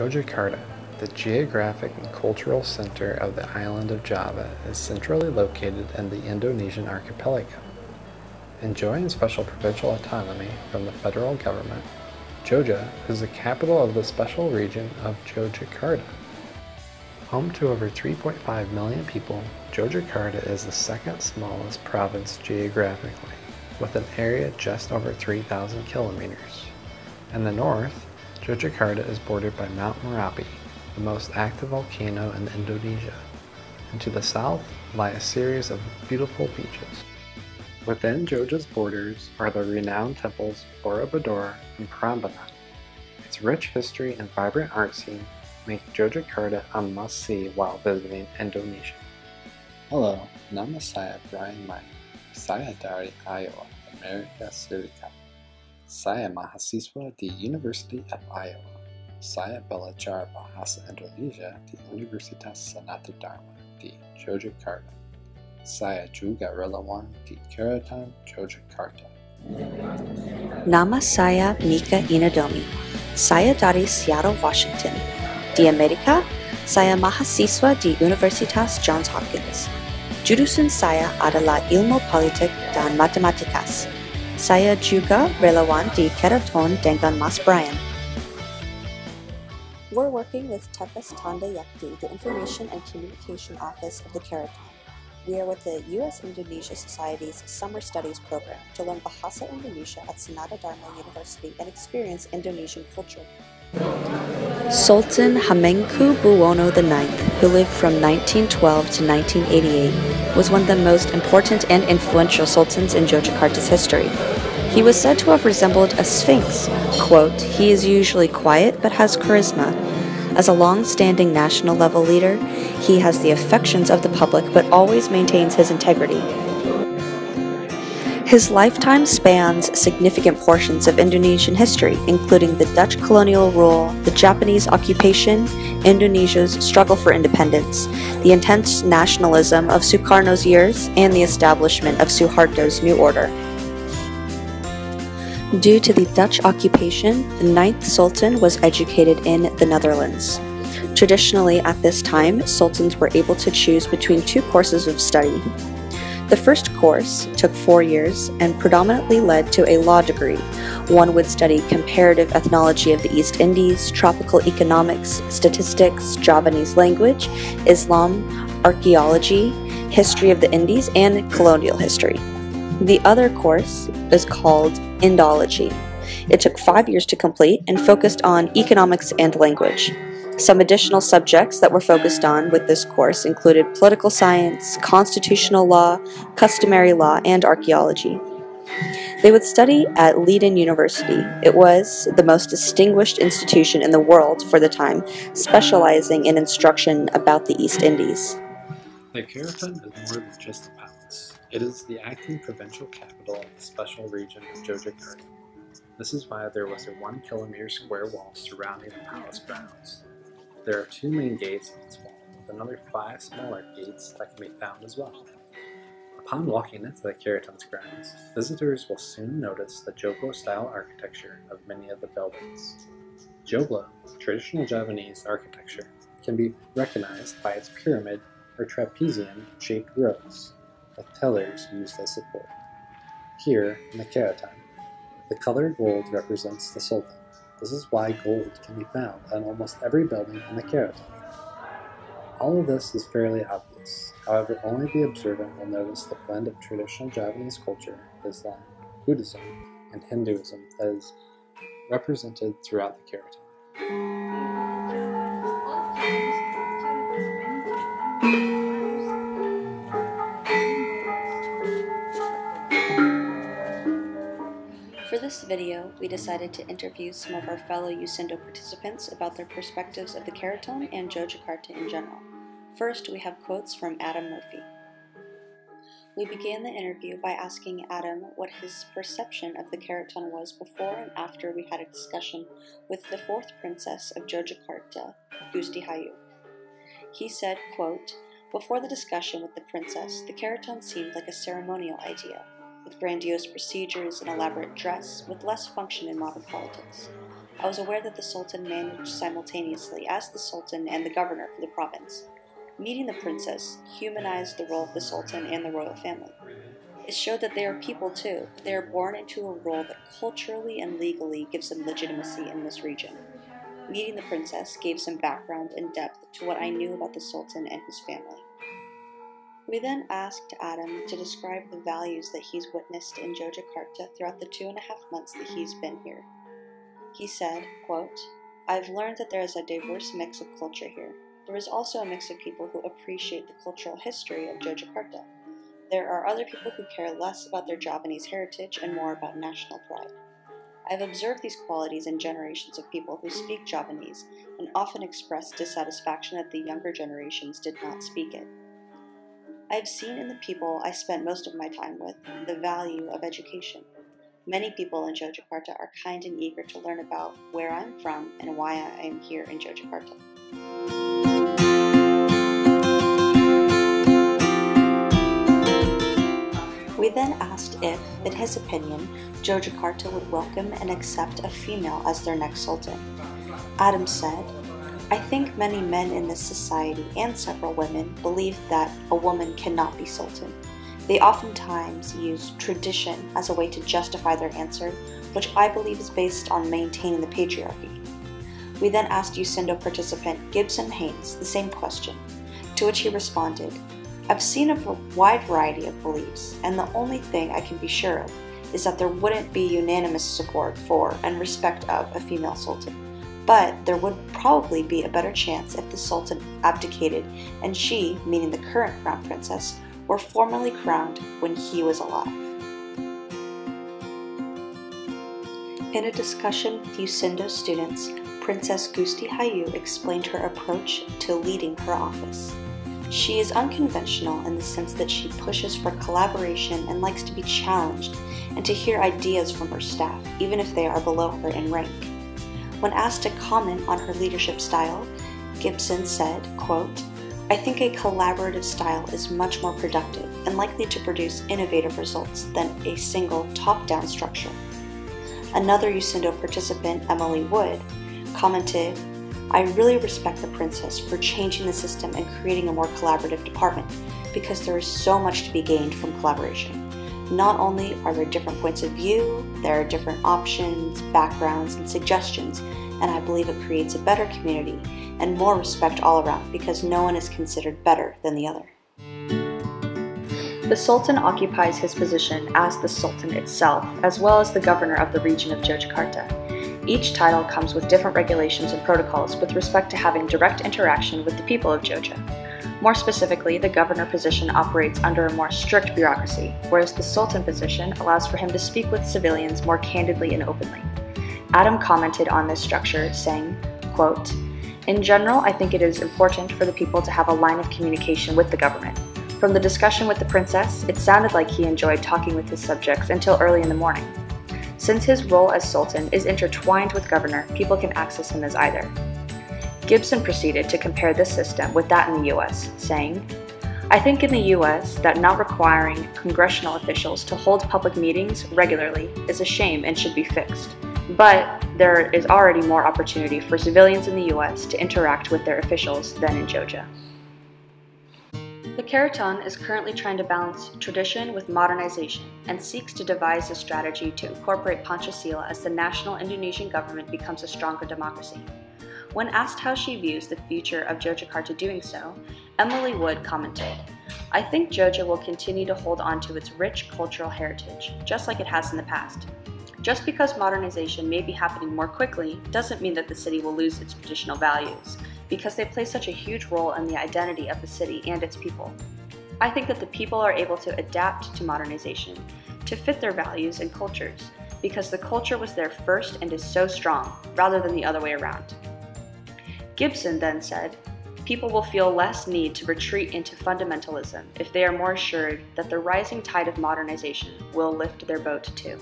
Yogyakarta, the geographic and cultural center of the island of Java, is centrally located in the Indonesian archipelago. Enjoying special provincial autonomy from the federal government, Jogja is the capital of the special region of Yogyakarta. Home to over 3.5 million people, Yogyakarta is the second smallest province geographically, with an area just over 3,000 kilometers. In the north, Yogyakarta is bordered by Mount Merapi, the most active volcano in Indonesia, and to the south lie a series of beautiful beaches. Within Jogja's borders are the renowned temples Borobudur and Prambanan. Its rich history and vibrant art scene make Yogyakarta a must-see while visiting Indonesia. Hello, nama Brian Mike. Saya dari Iowa, Amerika Serikat. Saya mahasiswa di University of Iowa. Saya belajar bahasa Indonesia di Universitas Sanata Dharma di Yogyakarta. Saya juga relawan di Keraton Yogyakarta. Nama saya Mika Inadomi. Saya dari Seattle, Washington. Di Amerika, saya mahasiswa di Universitas Johns Hopkins. Jurusan saya adalah ilmu politik dan matematikas. Saya juga relawan di Keraton dengan Mas Brian. We're working with Tepas Tandha Yekti, the Information and Communication Office of the Keraton. We are with the U.S. Indonesia Society's Summer Studies program to learn Bahasa Indonesia at Sanata Dharma University and experience Indonesian culture. Sultan Hamengku Buwono IX, who lived from 1912 to 1988, was one of the most important and influential sultans in Yogyakarta's history. He was said to have resembled a sphinx. Quote, he is usually quiet but has charisma. As a long standing national level leader, he has the affections of the public but always maintains his integrity. His lifetime spans significant portions of Indonesian history, including the Dutch colonial rule, the Japanese occupation, Indonesia's struggle for independence, the intense nationalism of Sukarno's years, and the establishment of Suharto's new order. Due to the Dutch occupation, the ninth sultan was educated in the Netherlands. Traditionally, at this time, sultans were able to choose between two courses of study the first course took four years and predominantly led to a law degree. One would study comparative ethnology of the East Indies, tropical economics, statistics, Javanese language, Islam, archaeology, history of the Indies, and colonial history. The other course is called Indology. It took five years to complete and focused on economics and language. Some additional subjects that were focused on with this course included political science, constitutional law, customary law, and archaeology. They would study at Leiden University. It was the most distinguished institution in the world for the time, specializing in instruction about the East Indies. The Keraton is more than just a palace. It is the acting provincial capital of the special region of Yogyakarta. This is why there was a one kilometer square wall surrounding the palace grounds. There are two main gates on this wall, with another five smaller gates that can be found as well. Upon walking into the Keraton's grounds, visitors will soon notice the Joglo-style architecture of many of the buildings. Joglo, traditional Javanese architecture, can be recognized by its pyramid or trapezium-shaped roofs, with pillars used as support. Here, in the Keraton, the color gold represents the Sultan, this is why gold can be found on almost every building in the Keraton. All of this is fairly obvious, however only the observant will notice the blend of traditional Javanese culture, Islam, Buddhism, and Hinduism that is represented throughout the Keraton. Video, we decided to interview some of our fellow USINDO participants about their perspectives of the Keraton and Yogyakarta in general. First, we have quotes from Adam Murphy. We began the interview by asking Adam what his perception of the Keraton was before and after we had a discussion with the fourth princess of Yogyakarta, Gusti Hayu. He said, quote, Before the discussion with the princess, the Keraton seemed like a ceremonial idea with grandiose procedures and elaborate dress, with less function in modern politics. I was aware that the Sultan managed simultaneously as the Sultan and the governor for the province. Meeting the princess humanized the role of the Sultan and the royal family. It showed that they are people too. They are born into a role that culturally and legally gives them legitimacy in this region. Meeting the princess gave some background and depth to what I knew about the Sultan and his family. We then asked Adam to describe the values that he's witnessed in Jogjakarta throughout the two and a half months that he's been here. He said, quote, I've learned that there is a diverse mix of culture here. There is also a mix of people who appreciate the cultural history of Jogjakarta. There are other people who care less about their Javanese heritage and more about national pride. I've observed these qualities in generations of people who speak Javanese and often express dissatisfaction that the younger generations did not speak it. I have seen in the people I spent most of my time with the value of education. Many people in Jogjakarta are kind and eager to learn about where I'm from and why I am here in Jogjakarta. We then asked if, in his opinion, Jogjakarta would welcome and accept a female as their next sultan. Adam said, I think many men in this society and several women believe that a woman cannot be sultan. They oftentimes use tradition as a way to justify their answer, which I believe is based on maintaining the patriarchy. We then asked USINDO participant Gibson Haynes the same question, to which he responded, I've seen a wide variety of beliefs, and the only thing I can be sure of is that there wouldn't be unanimous support for and respect of a female sultan. But there would probably be a better chance if the sultan abdicated and she, meaning the current crown princess, were formally crowned when he was alive. In a discussion with USINDO students, Princess Gusti Hayu explained her approach to leading her office. She is unconventional in the sense that she pushes for collaboration and likes to be challenged and to hear ideas from her staff, even if they are below her in rank. When asked to comment on her leadership style, Gibson said, quote, I think a collaborative style is much more productive and likely to produce innovative results than a single top-down structure. Another USINDO participant, Emily Wood, commented, I really respect the princess for changing the system and creating a more collaborative department because there is so much to be gained from collaboration. Not only are there different points of view, there are different options, backgrounds, and suggestions, and I believe it creates a better community and more respect all around because no one is considered better than the other. The Sultan occupies his position as the Sultan itself, as well as the governor of the region of Jogjakarta. Each title comes with different regulations and protocols with respect to having direct interaction with the people of Jogja. More specifically, the governor position operates under a more strict bureaucracy, whereas the Sultan position allows for him to speak with civilians more candidly and openly. Adam commented on this structure, saying, quote, In general, I think it is important for the people to have a line of communication with the government. From the discussion with the princess, it sounded like he enjoyed talking with his subjects until early in the morning. Since his role as sultan is intertwined with governor, people can access him as either. Gibson proceeded to compare this system with that in the US, saying, I think in the US that not requiring congressional officials to hold public meetings regularly is a shame and should be fixed. But there is already more opportunity for civilians in the US to interact with their officials than in Jogja. The Keraton is currently trying to balance tradition with modernization and seeks to devise a strategy to incorporate Pancasila as the national Indonesian government becomes a stronger democracy. When asked how she views the future of Jogjakarta doing so, Emily Wood commented, I think Jogja will continue to hold on to its rich cultural heritage, just like it has in the past. Just because modernization may be happening more quickly doesn't mean that the city will lose its traditional values, because they play such a huge role in the identity of the city and its people. I think that the people are able to adapt to modernization to fit their values and cultures, because the culture was there first and is so strong, rather than the other way around. Gibson then said, People will feel less need to retreat into fundamentalism if they are more assured that the rising tide of modernization will lift their boat too.